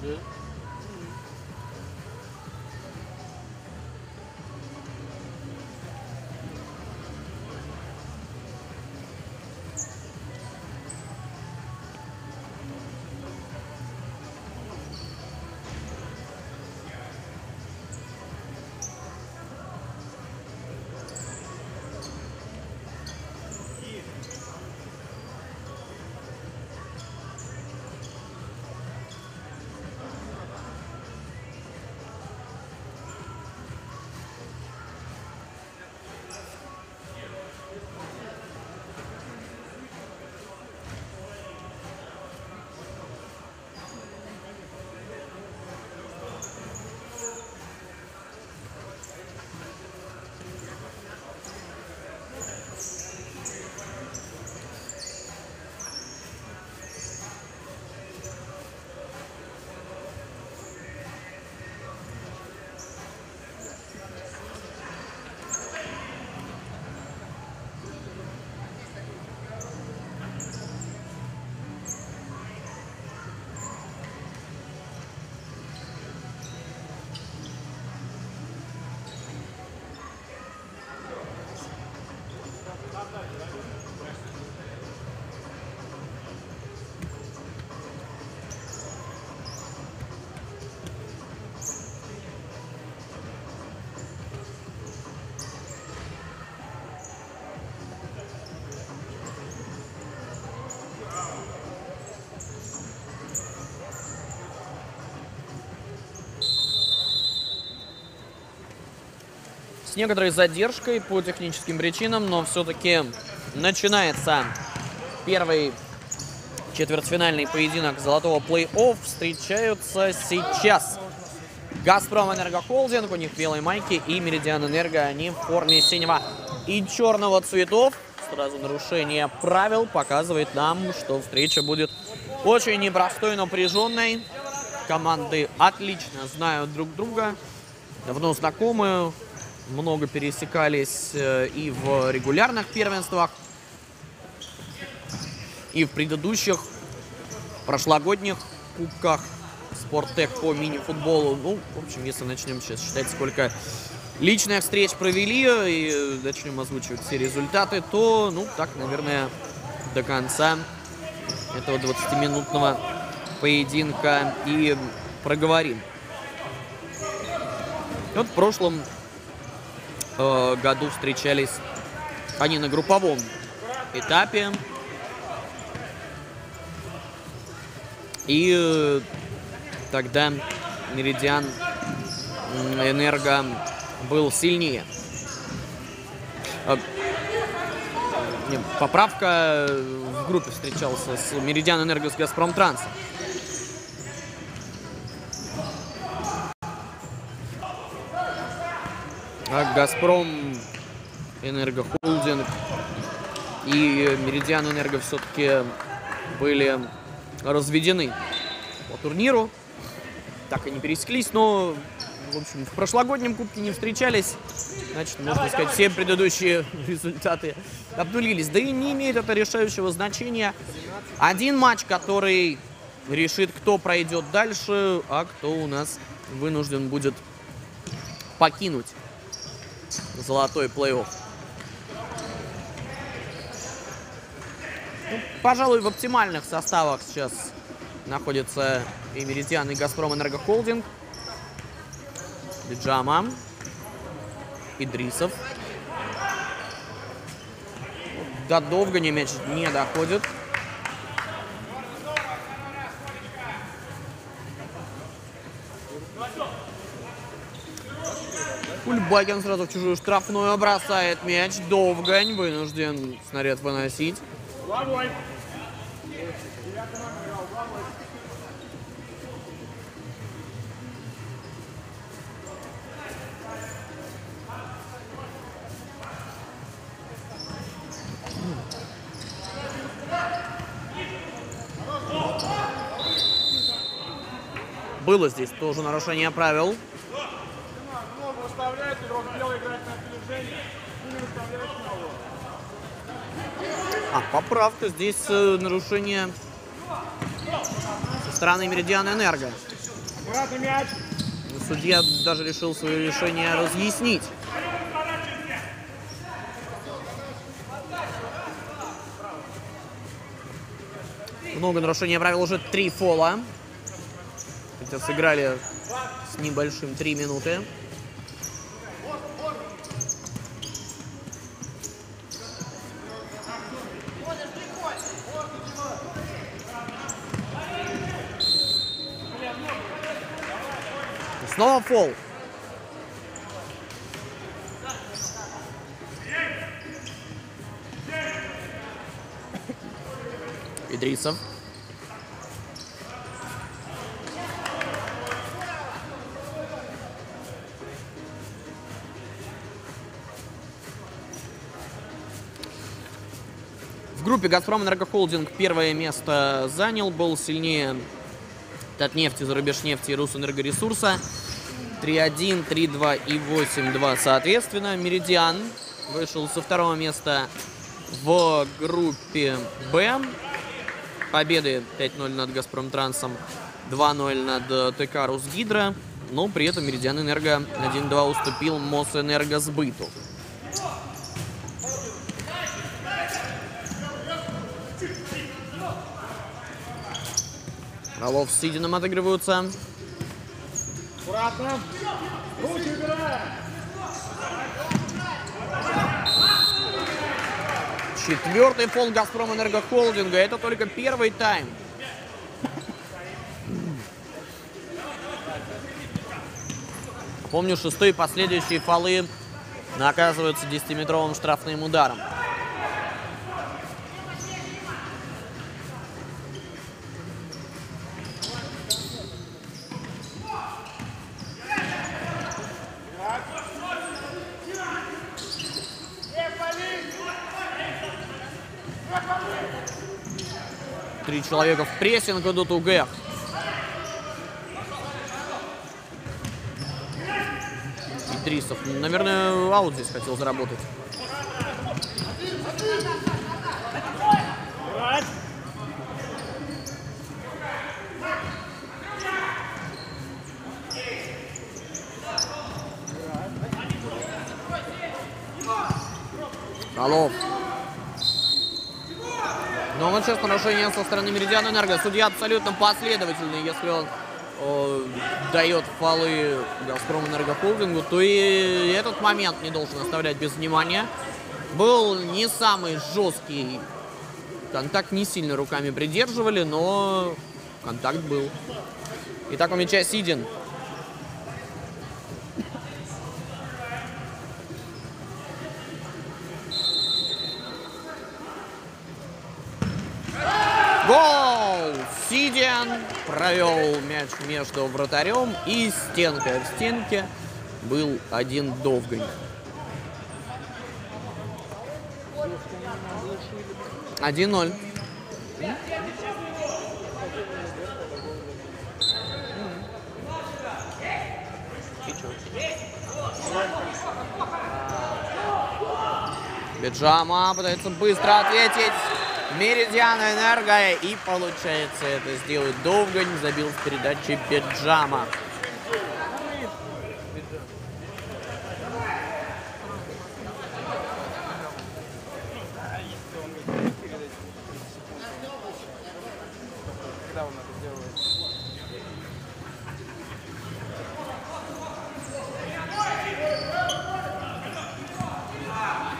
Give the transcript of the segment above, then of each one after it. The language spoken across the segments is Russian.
で Некоторой задержкой по техническим причинам, но все-таки начинается первый четвертьфинальный поединок золотого плей-офф. Встречаются сейчас Газпром Энергохолдинг, у них белые майки, и Меридиан Энерго, они в форме синего и черного цветов. Сразу нарушение правил показывает нам, что встреча будет очень непростой, напряженной. Команды отлично знают друг друга, давно знакомы, много пересекались э, и в регулярных первенствах, и в предыдущих прошлогодних кубках Спорттех по мини-футболу. Ну, в общем, если начнем сейчас считать, сколько личных встреч провели и начнем озвучивать все результаты, то, ну, так, наверное, до конца этого 20-минутного поединка и проговорим. Вот в прошлом э, году встречались они на групповом этапе. И э, тогда Меридиан Энерго был сильнее. Э, поправка в группе встречался с Меридиан Энерго с Газпром Трансом. А Газпром Энергохолдинг и Меридиан Энерго все-таки были разведены по турниру. Так и не пересеклись, но, в общем, в прошлогоднем кубке не встречались. Значит, можно сказать, все предыдущие результаты обнулились. Да и не имеет это решающего значения. Один матч, который решит, кто пройдет дальше, а кто у нас вынужден будет покинуть золотой плей-офф. Ну, пожалуй, в оптимальных составах сейчас находятся и Меридиан, и Газпром Энергохолдинг. Биджама. Идрисов. До Довгани мяч не доходит. Кульбакин сразу в чужую штрафную бросает мяч. Довгань вынужден снаряд выносить. Было здесь тоже нарушение правил. А, поправка. Здесь э, нарушение со стороны Меридиан Энерго. Судья даже решил свое решение разъяснить. Много нарушения правил, уже три фола. Хотя сыграли с небольшим три минуты. Фол. Идрисов. В группе «Газпром Энергохолдинг» первое место занял, был сильнее Татнефти, Зарубежнефти и Русэнергоресурса. 3-1, 3-2 и 8-2 соответственно. Меридиан вышел со второго места в группе «Б». Победы 5-0 над «Газпромтрансом», 2-0 над ТК «Русгидро». Но при этом Меридиан Энерго 1-2 уступил Мосэнергосбыту. Фролов с Сидином отыгрываются. Аккуратно. Руки. Четвертый фол Газпром Энергохолдинга. Это только первый тайм. Помню, шестой и последующие фолы наказываются 10-метровым штрафным ударом. Человека в прессинг идут у ГЭФ. Идрисов, наверное, аут здесь хотел заработать. Брать. Вот сейчас нарушение со стороны Меридиан Энерго. Судья абсолютно последовательный, если он дает фолы Газпром Энергохолдингу, то и этот момент не должен оставлять без внимания. Был не самый жесткий контакт, не сильно руками придерживали, но контакт был. Итак, у мяча Сидин. Провел мяч между вратарем и стенкой. В стенке был один Довгань. Один ноль. Беджама пытается быстро ответить. Меридиан Энерго. И получается это сделать Довгань. Забил в передаче Беджама.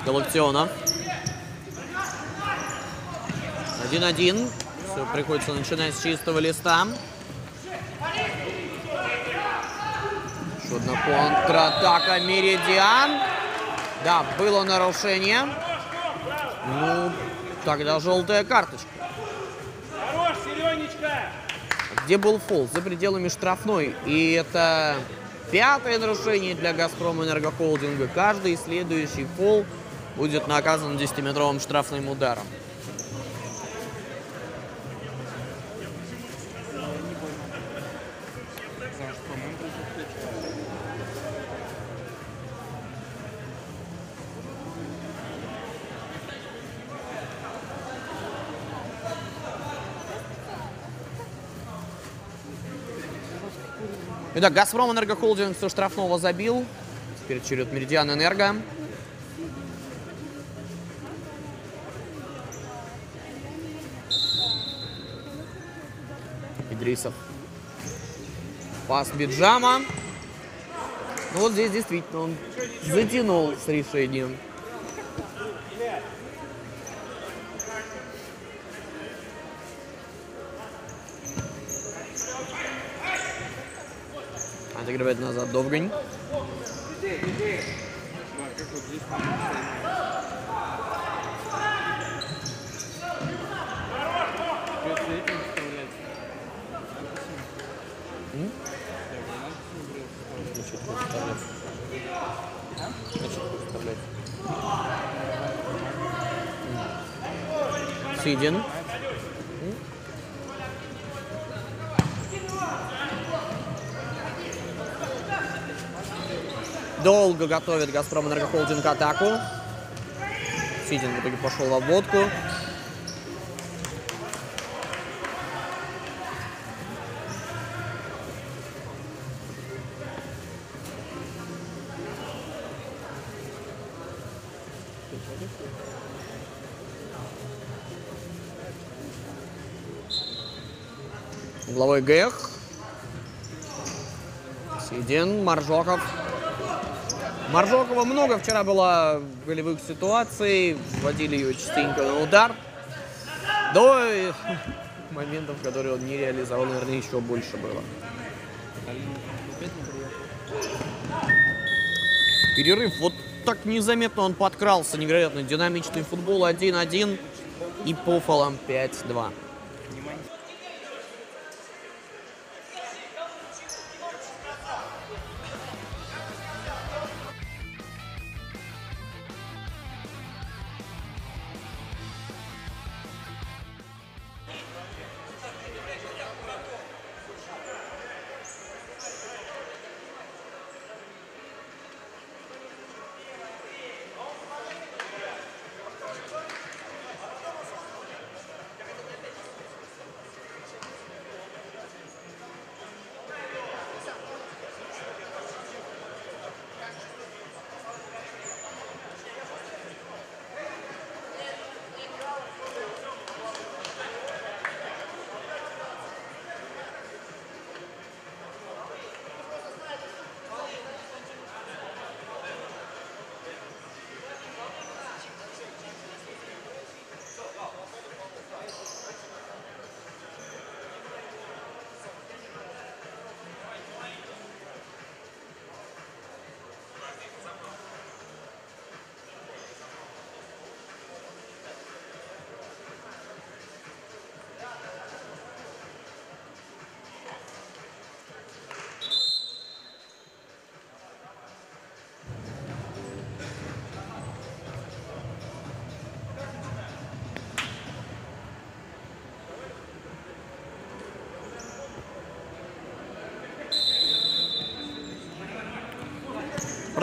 Галактионов. 1-1. Все, приходится начинать с чистого листа. Еще одна контратака Меридиан. Да, было нарушение. Ну, тогда желтая карточка. Хорош, Серенечка! Где был фол? За пределами штрафной. И это пятое нарушение для Газпром Энергохолдинга. Каждый следующий фол будет наказан 10-метровым штрафным ударом. Итак, Газпром Энергохолдинг со штрафного забил. Теперь черед Меридиан Энерго. Идрисов. Пас Биджама. Ну вот здесь действительно он затянул с решением. Отыгрывает назад Довгань. Сидин. Долго готовит Газпром Энергохолдинг атаку. Сидин в итоге пошел в обводку. Главой ГЭХ. Сидин, Маржоков. Маржокова много вчера было голевых ситуаций. Вводили ее частенько на удар. До э, моментов, которые он не реализовал, наверное, еще больше было. Перерыв. Вот так незаметно он подкрался. Невероятно динамичный футбол 1-1. И по фолам 5-2.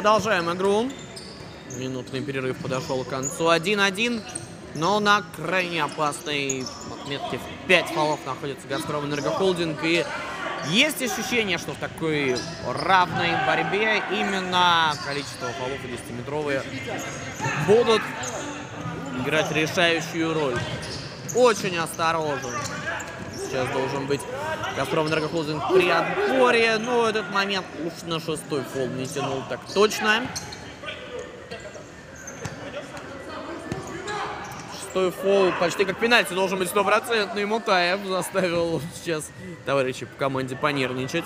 Продолжаем игру. Минутный перерыв подошел к концу. 1-1. Но на крайне опасной отметке в 5 фолов находится Газпром Энергохолдинг. И есть ощущение, что в такой равной борьбе именно количество фолов и 10-метровые будут играть решающую роль. Очень осторожен. Сейчас должен быть Газпром Энергохолдинг при отборе. Но этот момент уж на шестой фол не тянул так точно. Шестой фол почти как пенальти должен быть стопроцентный. Мутаев заставил сейчас товарищей по команде понервничать.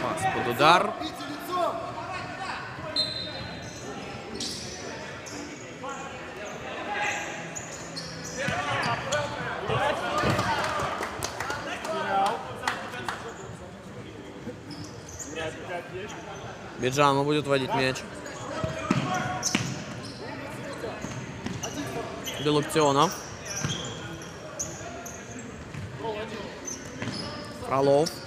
Пас под удар. Биджама будет водить мяч. Делуктионов. Фролов.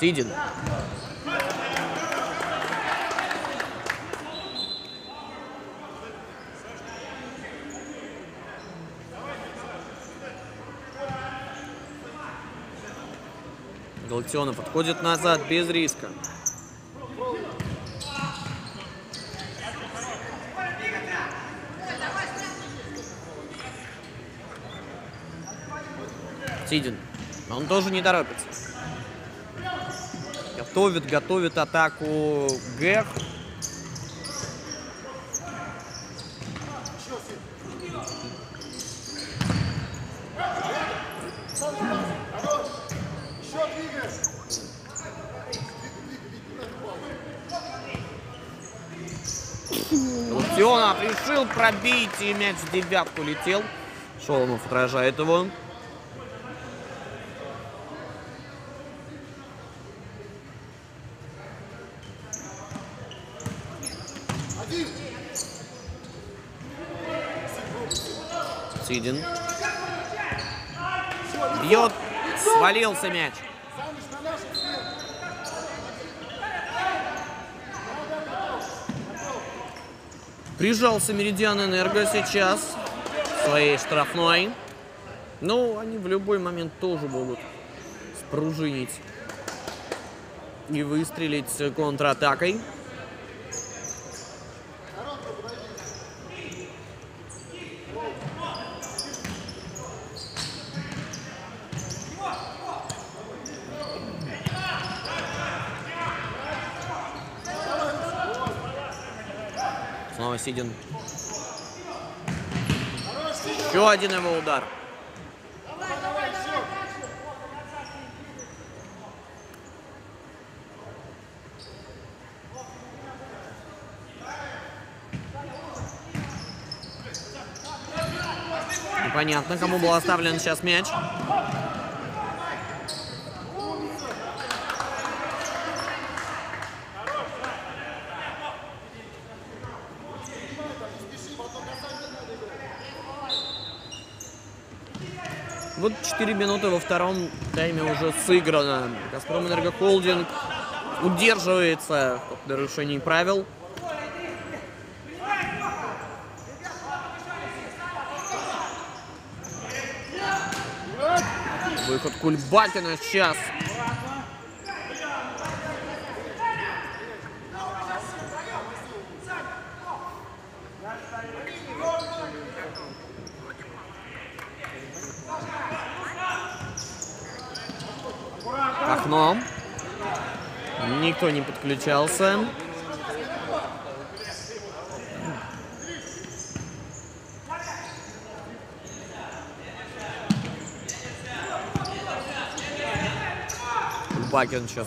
Сидин. Галактионов отходит назад без риска. Сидин. Он тоже не торопится. Готовит, готовит атаку Гэх. Лутионов решил пробить, и мяч в девятку летел. Шоломов отражает его. Сидин. Бьет. Свалился мяч. Прижался Меридиан Энерго сейчас своей штрафной. Ну, они в любой момент тоже могут спружинить и выстрелить контратакой. Сидин. Еще один его удар. Непонятно, кому был оставлен сейчас мяч. Вот 4 минуты во втором тайме уже сыграно. Газпром Энергохолдинг удерживается от нарушений правил. Выход Кульбакина сейчас. Окно. Никто не подключался. Бакин сейчас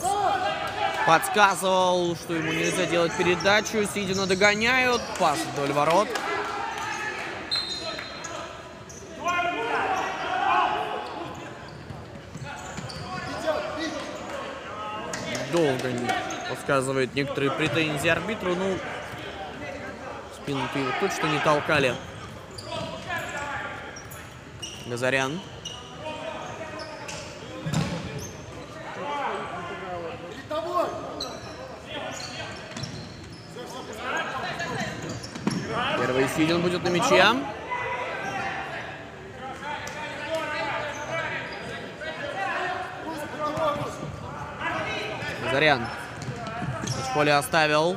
подсказывал, что ему нельзя делать передачу. Сидина догоняют. Пас вдоль ворот. Долго не подсказывает некоторые претензии арбитру. Ну, спину-то его точно не толкали. Газарян. Первый Сидин будет на мяче. Зарян. Поле оставил.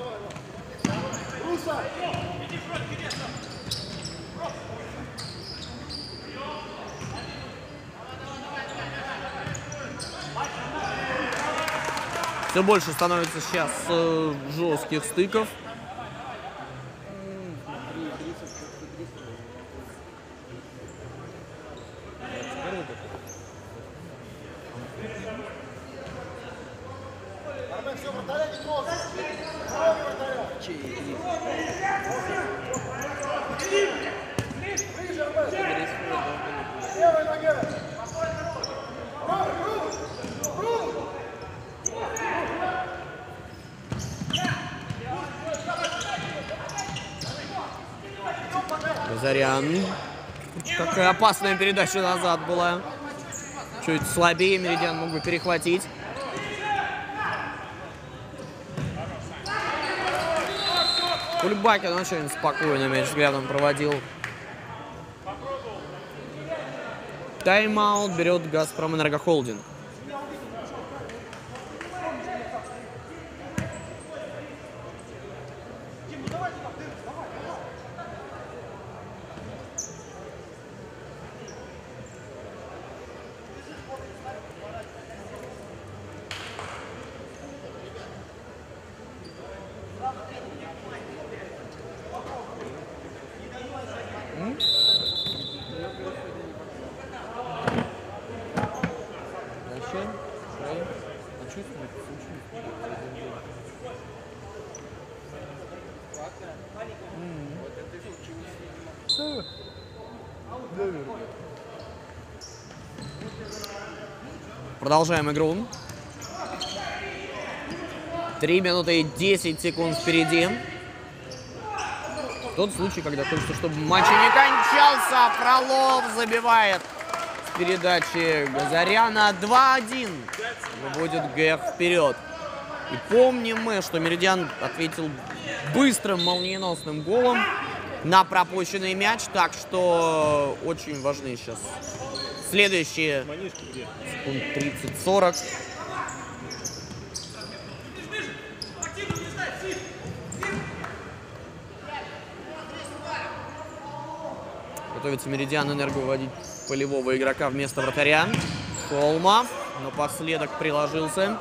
Все больше становится сейчас э, жестких стыков. Зарян. Какая опасная передача назад была. Чуть слабее Меридиан мог бы перехватить. Кульбакин очень спокойно мяч взглядом проводил. Тайм-аут берет Газпром Энергохолдинг. Зачем? А что Продолжаем игру. 3 минуты и 10 секунд впереди. Тот случай, когда хочется, чтобы матч не кончался. Фролов забивает с передачи Газаряна 2-1. Выводит ГФ вперед. И помним мы, что Меридиан ответил быстрым, молниеносным голом на пропущенный мяч. Так что очень важны сейчас следующие секунд 30-40. Готовится Меридиан Энерго выводить полевого игрока вместо вратаря. Холма напоследок приложился.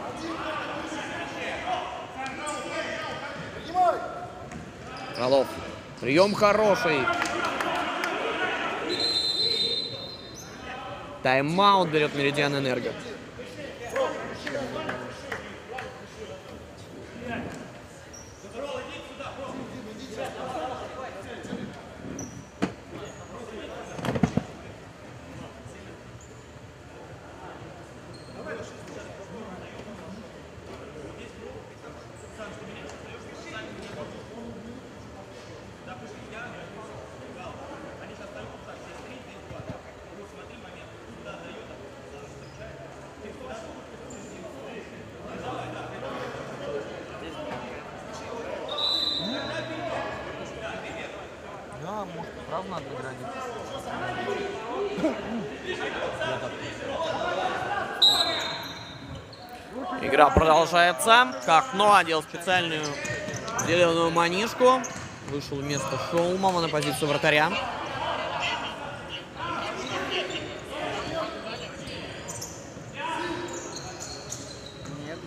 Фролов. Прием хороший. Тайм-аут берет Меридиан Энерго. Да, может, правда надо границы. Игра продолжается. Как одел специальную зеленую манишку. Вышел вместо Шоумова на позицию вратаря.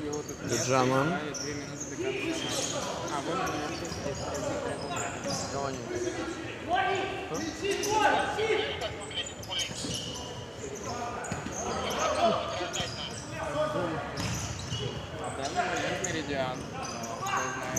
Его тут нет. Пиджама. Играет Две минуты до конца. А, вон у него шесть есть. А в данный момент Меридиан. Но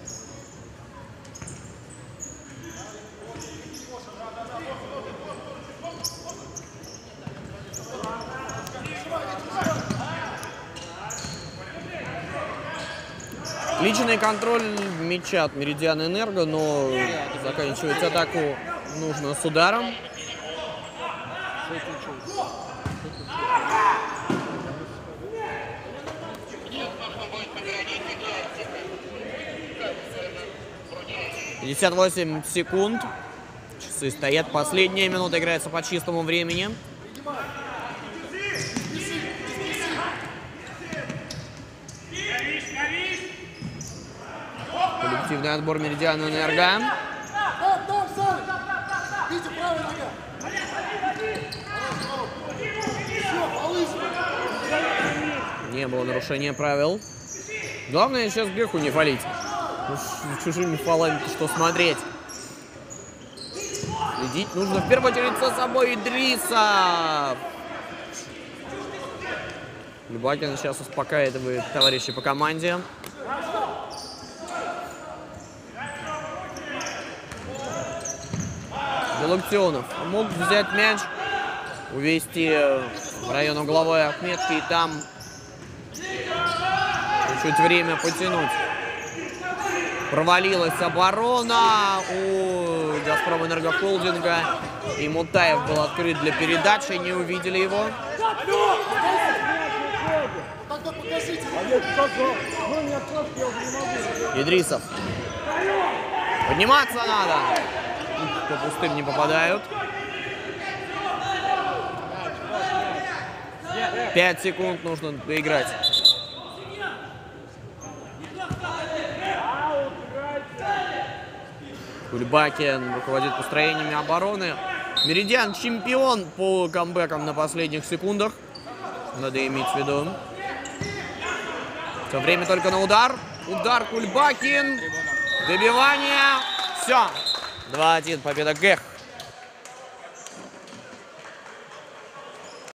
Личный контроль мяча от Меридиан Энерго, но заканчивать атаку нужно с ударом. Чуть-чуть. 58 секунд. Часы стоят. Последняя минута играется по чистому времени. Коллективный отбор Меридиан Энерго. Не было нарушения правил. Главное сейчас греху не фалить. Уж с чужими фалами что смотреть. Следить нужно в первую очередь за собой Идриса. Любакин сейчас успокаивает товарищей по команде. Галактионов мог взять мяч, увести в район угловой отметки и там чуть время потянуть. Провалилась оборона у Газпром Энергохолдинга. И Мутаев был открыт для передачи, не увидели его. Идрисов. Подниматься надо. По пустым не попадают. Пять секунд нужно доиграть. Кульбакин руководит построениями обороны. Меридиан чемпион по камбэкам на последних секундах. Надо иметь в виду. Все время только на удар. Удар Кульбакин. Добивание. Все. 2-1. Победа Гех.